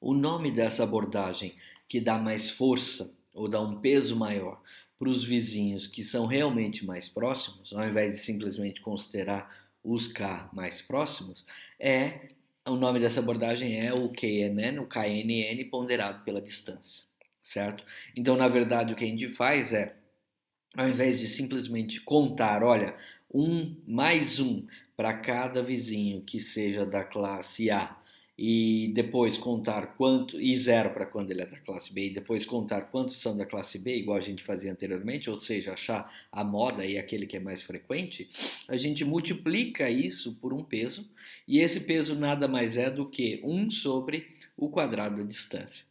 O nome dessa abordagem que dá mais força ou dá um peso maior para os vizinhos que são realmente mais próximos, ao invés de simplesmente considerar os K mais próximos, é o nome dessa abordagem é o KNN, o KNN ponderado pela distância, certo? Então, na verdade, o que a gente faz é, ao invés de simplesmente contar, olha, um mais um para cada vizinho que seja da classe A e depois contar quanto e zero para quando ele é da classe B e depois contar quantos são da classe B, igual a gente fazia anteriormente, ou seja, achar a moda e aquele que é mais frequente, a gente multiplica isso por um peso e esse peso nada mais é do que 1 sobre o quadrado da distância.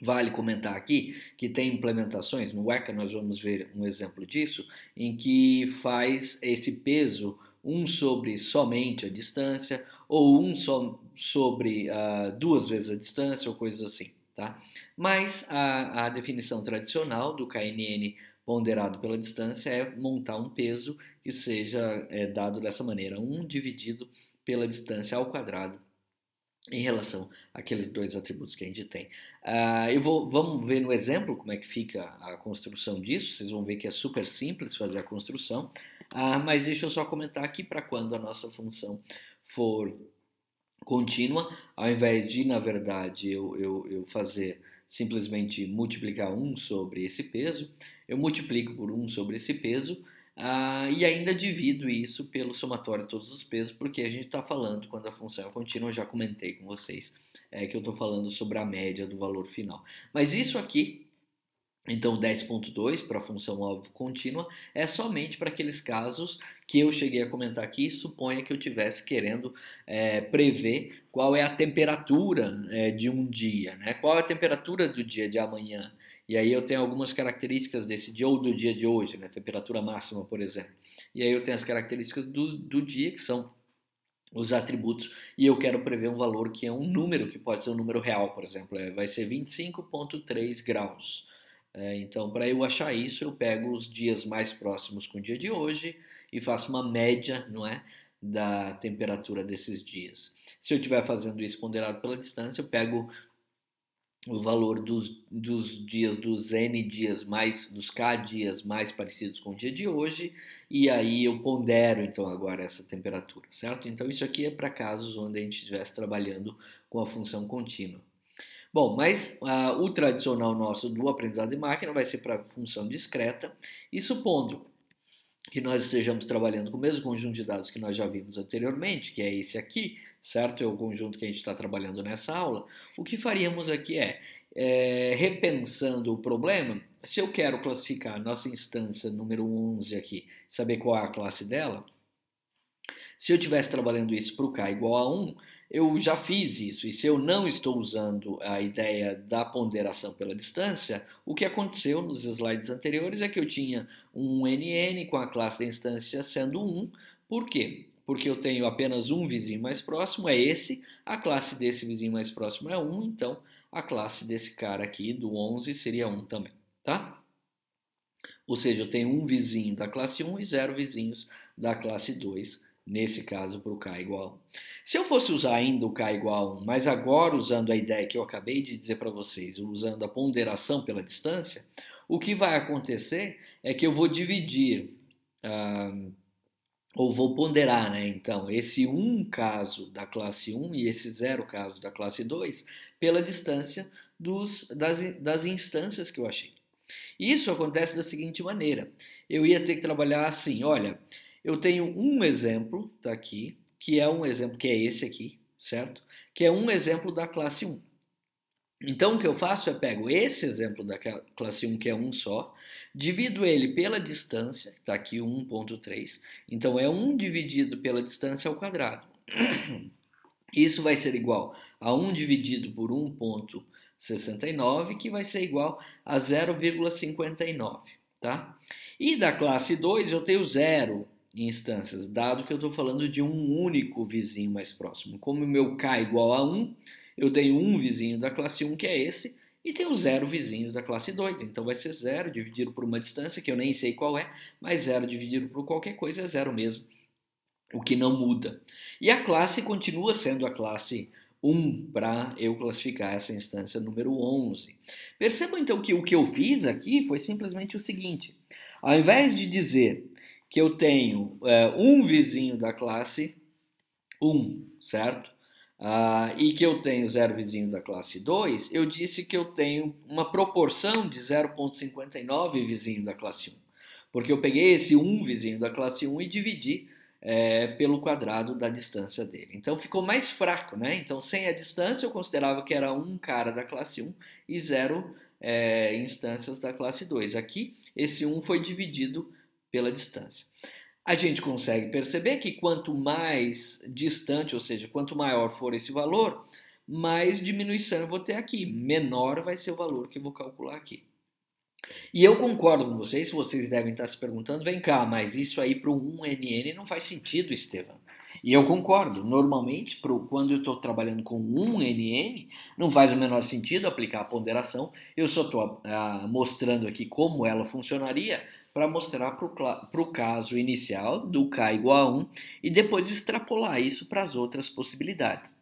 Vale comentar aqui que tem implementações, no Weka nós vamos ver um exemplo disso, em que faz esse peso 1 sobre somente a distância, ou 1 so, sobre uh, duas vezes a distância, ou coisas assim. Tá? Mas a, a definição tradicional do KNN ponderado pela distância é montar um peso que seja é, dado dessa maneira, 1 dividido pela distância ao quadrado em relação àqueles dois atributos que a gente tem. Uh, eu vou, vamos ver no exemplo como é que fica a construção disso, vocês vão ver que é super simples fazer a construção, uh, mas deixa eu só comentar aqui para quando a nossa função for contínua, ao invés de, na verdade, eu, eu, eu fazer simplesmente multiplicar 1 sobre esse peso, eu multiplico por 1 sobre esse peso ah, e ainda divido isso pelo somatório de todos os pesos, porque a gente está falando, quando a função é contínua, eu já comentei com vocês, é que eu estou falando sobre a média do valor final. Mas isso aqui então, 10.2 para a função alvo contínua é somente para aqueles casos que eu cheguei a comentar aqui. Suponha que eu estivesse querendo é, prever qual é a temperatura é, de um dia, né? qual é a temperatura do dia de amanhã. E aí eu tenho algumas características desse dia ou do dia de hoje, né? temperatura máxima, por exemplo. E aí eu tenho as características do, do dia, que são os atributos, e eu quero prever um valor que é um número, que pode ser um número real, por exemplo, é, vai ser 25.3 graus. É, então, para eu achar isso, eu pego os dias mais próximos com o dia de hoje e faço uma média, não é? Da temperatura desses dias. Se eu estiver fazendo isso ponderado pela distância, eu pego o valor dos, dos dias, dos N dias mais, dos K dias mais parecidos com o dia de hoje, e aí eu pondero então agora essa temperatura, certo? Então isso aqui é para casos onde a gente estivesse trabalhando com a função contínua. Bom, mas uh, o tradicional nosso do aprendizado de máquina vai ser para função discreta, e supondo que nós estejamos trabalhando com o mesmo conjunto de dados que nós já vimos anteriormente, que é esse aqui, certo? É o conjunto que a gente está trabalhando nessa aula. O que faríamos aqui é, é, repensando o problema, se eu quero classificar a nossa instância número 11 aqui, saber qual é a classe dela, se eu estivesse trabalhando isso para o k igual a 1, eu já fiz isso, e se eu não estou usando a ideia da ponderação pela distância, o que aconteceu nos slides anteriores é que eu tinha um NN com a classe da instância sendo 1. Por quê? Porque eu tenho apenas um vizinho mais próximo, é esse, a classe desse vizinho mais próximo é 1, então a classe desse cara aqui, do 11, seria 1 também, tá? Ou seja, eu tenho um vizinho da classe 1 e zero vizinhos da classe 2 nesse caso para o k igual a 1. Se eu fosse usar ainda o k igual a 1, mas agora usando a ideia que eu acabei de dizer para vocês, usando a ponderação pela distância, o que vai acontecer é que eu vou dividir, uh, ou vou ponderar, né, então, esse 1 caso da classe 1 e esse 0 caso da classe 2 pela distância dos, das, das instâncias que eu achei. Isso acontece da seguinte maneira, eu ia ter que trabalhar assim, olha, eu tenho um exemplo, tá aqui, que é um exemplo, que é esse aqui, certo? Que é um exemplo da classe 1. Então, o que eu faço é pego esse exemplo da classe 1, que é um só, divido ele pela distância, está aqui 1.3, então é 1 dividido pela distância ao quadrado. Isso vai ser igual a 1 dividido por 1.69, que vai ser igual a 0,59, tá? E da classe 2 eu tenho 0, instâncias, dado que eu estou falando de um único vizinho mais próximo. Como o meu K é igual a 1, eu tenho um vizinho da classe 1, que é esse, e tenho zero vizinhos da classe 2. Então vai ser zero dividido por uma distância que eu nem sei qual é, mas zero dividido por qualquer coisa é zero mesmo, o que não muda. E a classe continua sendo a classe 1 para eu classificar essa instância número 11. Percebam então que o que eu fiz aqui foi simplesmente o seguinte: ao invés de dizer que eu tenho é, um vizinho da classe 1, certo? Uh, e que eu tenho zero vizinho da classe 2, eu disse que eu tenho uma proporção de 0,59 vizinho da classe 1. Porque eu peguei esse 1 vizinho da classe 1 e dividi é, pelo quadrado da distância dele. Então ficou mais fraco, né? Então sem a distância eu considerava que era um cara da classe 1 e zero é, instâncias da classe 2. Aqui esse 1 foi dividido pela distância a gente consegue perceber que quanto mais distante, ou seja, quanto maior for esse valor, mais diminuição eu vou ter aqui. Menor vai ser o valor que eu vou calcular aqui. E eu concordo com vocês, vocês devem estar se perguntando, vem cá, mas isso aí para o 1NN não faz sentido, Estevam. E eu concordo, normalmente, pro, quando eu estou trabalhando com 1NN, não faz o menor sentido aplicar a ponderação, eu só estou ah, mostrando aqui como ela funcionaria, para mostrar para o caso inicial do k igual a 1 e depois extrapolar isso para as outras possibilidades.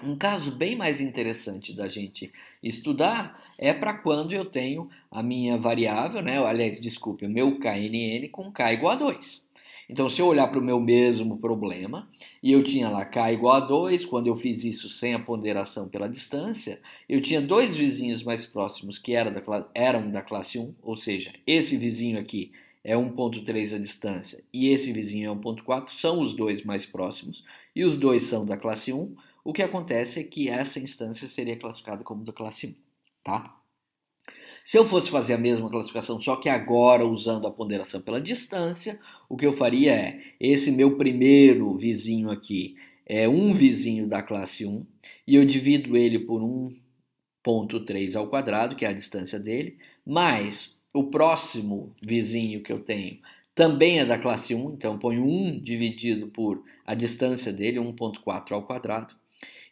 Um caso bem mais interessante da gente estudar é para quando eu tenho a minha variável, né? aliás, desculpe, o meu KNN com k igual a 2. Então, se eu olhar para o meu mesmo problema, e eu tinha lá k igual a 2, quando eu fiz isso sem a ponderação pela distância, eu tinha dois vizinhos mais próximos que era da, eram da classe 1, ou seja, esse vizinho aqui é 1.3 a distância e esse vizinho é 1.4, são os dois mais próximos, e os dois são da classe 1, o que acontece é que essa instância seria classificada como da classe 1, tá? Se eu fosse fazer a mesma classificação, só que agora usando a ponderação pela distância, o que eu faria é, esse meu primeiro vizinho aqui é um vizinho da classe 1, e eu divido ele por 1.3 ao quadrado, que é a distância dele, mais o próximo vizinho que eu tenho também é da classe 1, então eu ponho 1 dividido por a distância dele, 1.4 ao quadrado.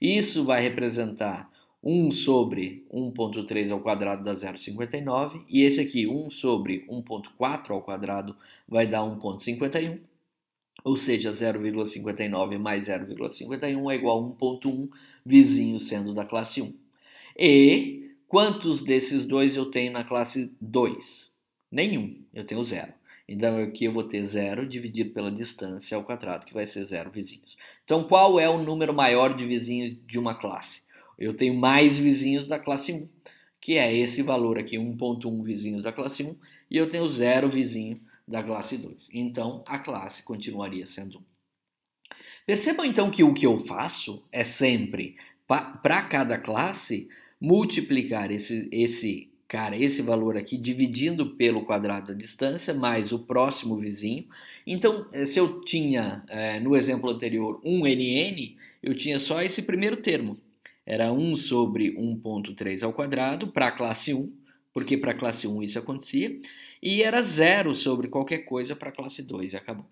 Isso vai representar 1 sobre 1.3 ao quadrado dá 0,59 e esse aqui 1 sobre 1.4 ao quadrado vai dar 1.51, ou seja, 0,59 mais 0,51 é igual a 1.1, vizinho sendo da classe 1. E quantos desses dois eu tenho na classe 2? Nenhum, eu tenho zero. Então aqui eu vou ter zero dividido pela distância ao quadrado, que vai ser zero vizinhos. Então qual é o número maior de vizinhos de uma classe? Eu tenho mais vizinhos da classe 1, que é esse valor aqui, 1.1 vizinhos da classe 1, e eu tenho zero vizinho da classe 2. Então, a classe continuaria sendo 1. Percebam então que o que eu faço é sempre, para cada classe, multiplicar esse, esse cara, esse valor aqui, dividindo pelo quadrado da distância, mais o próximo vizinho. Então, eh, se eu tinha, é, no exemplo anterior, 1nn, eu tinha só esse primeiro termo, era 1 sobre 1.3 ao quadrado para a classe 1, porque para a classe 1 isso acontecia, e era 0 sobre qualquer coisa para a classe 2 e acabou.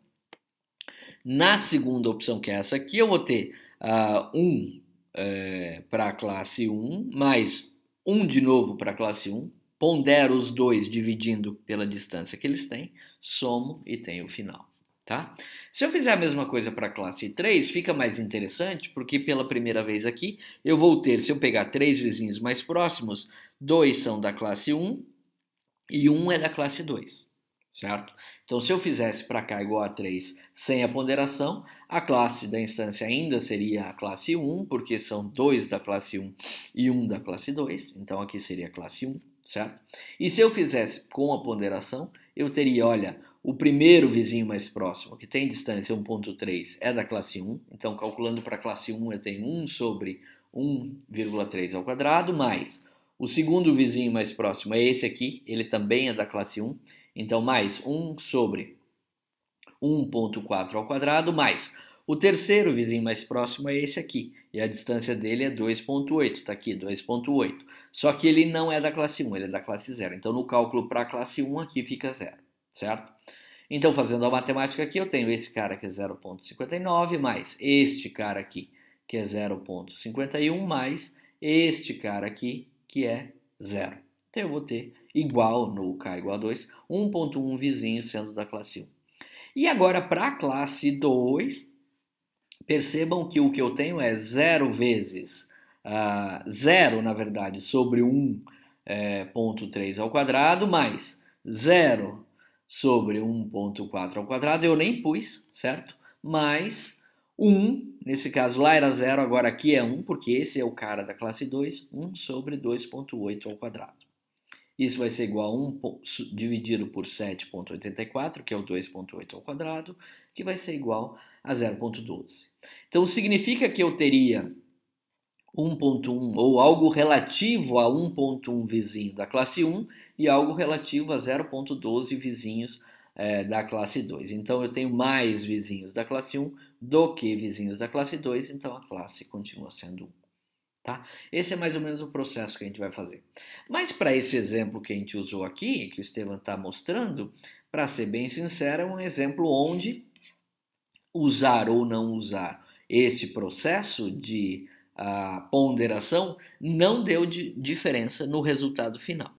Na segunda opção, que é essa aqui, eu vou ter uh, 1 é, para a classe 1, mais 1 de novo para a classe 1, pondero os dois dividindo pela distância que eles têm, somo e tenho o final. Tá? Se eu fizer a mesma coisa para a classe 3, fica mais interessante, porque pela primeira vez aqui eu vou ter, se eu pegar três vizinhos mais próximos, dois são da classe 1 e um é da classe 2, certo? Então, se eu fizesse para cá igual a 3 sem a ponderação, a classe da instância ainda seria a classe 1, porque são dois da classe 1 e um da classe 2, então aqui seria a classe 1, certo? E se eu fizesse com a ponderação, eu teria, olha, o primeiro vizinho mais próximo, que tem distância 1.3, é da classe 1. Então, calculando para a classe 1, eu tenho 1 sobre 1,3 ao quadrado, mais o segundo vizinho mais próximo é esse aqui, ele também é da classe 1. Então, mais 1 sobre 1.4 ao quadrado, mais o terceiro vizinho mais próximo é esse aqui, e a distância dele é 2.8, está aqui, 2.8. Só que ele não é da classe 1, ele é da classe 0. Então, no cálculo para a classe 1, aqui fica 0 certo? Então, fazendo a matemática aqui, eu tenho esse cara que é 0,59 mais este cara aqui, que é 0,51 mais este cara aqui, que é 0. Então, eu vou ter igual no K igual a 2, 1,1 vizinho sendo da classe 1. E agora, para a classe 2, percebam que o que eu tenho é zero vezes uh, zero, na verdade, sobre 1.3 é, ao quadrado, mais zero sobre 1.4 ao quadrado, eu nem pus, certo? Mais 1, nesse caso lá era zero, agora aqui é 1, porque esse é o cara da classe 2, 1 sobre 2.8 ao quadrado. Isso vai ser igual a 1 dividido por 7.84, que é o 2.8 ao quadrado, que vai ser igual a 0.12. Então significa que eu teria 1.1 ou algo relativo a 1.1 vizinho da classe 1 e algo relativo a 0.12 vizinhos é, da classe 2. Então eu tenho mais vizinhos da classe 1 do que vizinhos da classe 2, então a classe continua sendo 1. Tá? Esse é mais ou menos o processo que a gente vai fazer. Mas para esse exemplo que a gente usou aqui, que o Estevam está mostrando, para ser bem sincero, é um exemplo onde usar ou não usar esse processo de uh, ponderação não deu de diferença no resultado final.